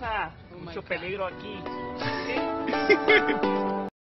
Ah, mucho peligro aquí.